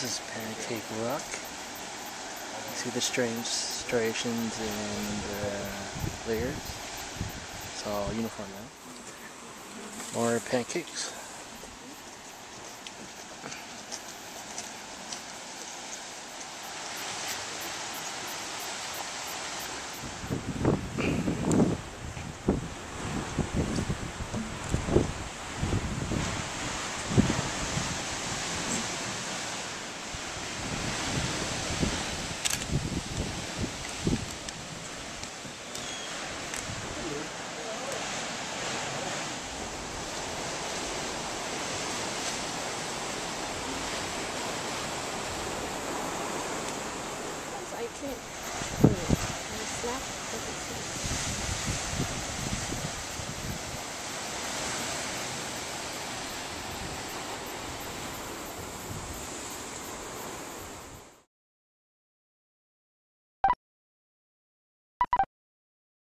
This is Pancake Rock. See the strange striations and uh, layers. It's all uniform now. More pancakes. it. Snap.